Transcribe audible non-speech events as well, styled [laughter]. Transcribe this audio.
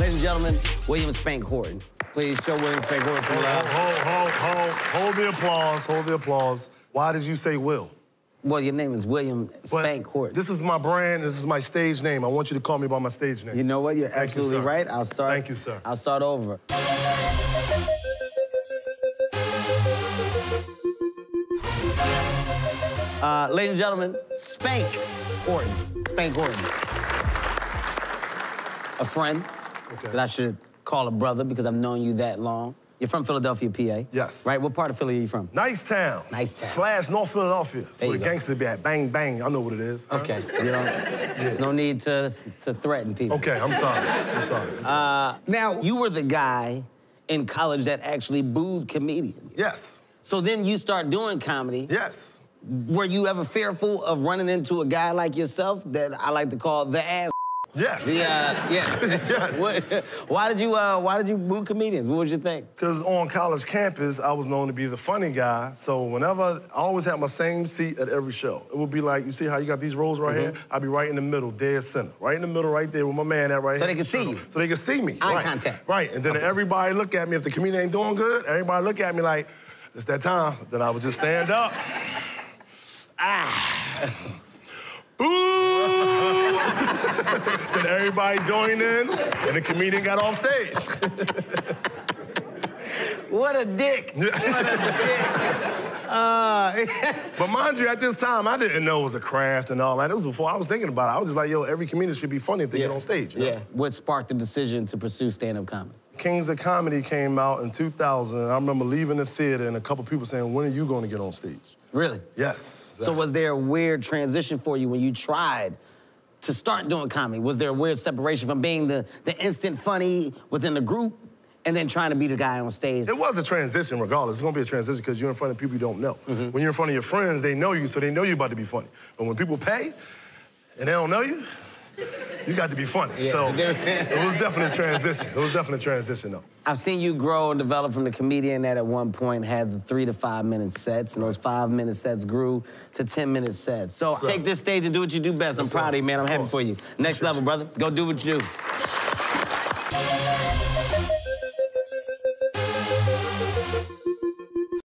Ladies and gentlemen, William Spank Horton. Please show William Spank Horton some Hold, love. hold, hold, hold, hold the applause, hold the applause. Why did you say Will? Well, your name is William Spank Horton. This is my brand, this is my stage name. I want you to call me by my stage name. You know what? You're Thank absolutely sir. right. I'll start. Thank you, sir. I'll start over. Uh, ladies and gentlemen, Spank Horton. Spank Horton. A friend Okay. that I should call a brother because I've known you that long. You're from Philadelphia, PA. Yes. Right? What part of Philly are you from? Nice town. Nice town. Slash North Philadelphia. That's where the go. gangsters be at. Bang, bang. I know what it is. huh? Okay. You know, there's no need to, to threaten people. Okay, I'm sorry. I'm sorry. Uh, now, you were the guy in college that actually booed comedians. yes. So then you start doing comedy. Yes. Were you ever fearful of running into a guy like yourself that I like to call the ass? Yes. The, uh, yeah. [laughs] Yes. What- why did you uh, Why did you boo comedians? What was your thing? Because on college campus, I was known to be the funny guy. So whenever, I always had my same seat at every show. It would be like, you see how you got these rows right Mm-hmm. here? I'd be right in the middle, dead center. Right in the middle, right there with my man at right So here. they can see you. So they can see me. Eye right. contact. Right. And then everybody look at me. If the comedian ain't doing good, everybody look at me like, it's that time. Then I would just stand up. [laughs] Ah. Ooh! [laughs] then everybody joined in, and the comedian got off stage. [laughs] What a dick! [laughs] What a dick! Uh, But mind you, at this time, I didn't know it was a craft and all that. This was before I was thinking about it. I was just like, yo, every comedian should be funny if they get on stage. you know? Yeah. What sparked the decision to pursue stand-up comedy? Kings of Comedy came out in 2000. I remember leaving the theater and a couple people saying, when are you going to get on stage? Really? Yes. So was there a weird transition for you when you tried to start doing comedy? Was there a weird separation from being the, the instant funny within the group and then trying to be the guy on stage? It was a transition regardless. It's gonna be a transition because you're in front of people you don't know. Mm-hmm. When you're in front of your friends, they know you, so they know you're about to be funny. But when people pay and they don't know you, you got to be funny. Yeah, so it's a different- it was definitely a transition. It was definitely a transition though. I've seen you grow and develop from the comedian that at one point had the three to five minute sets, and those five minute sets grew to 10 minute sets. So Sir. take this stage and do what you do best. I'm proud of you, man. I'm happy for you. Next level, brother. Go do what you do.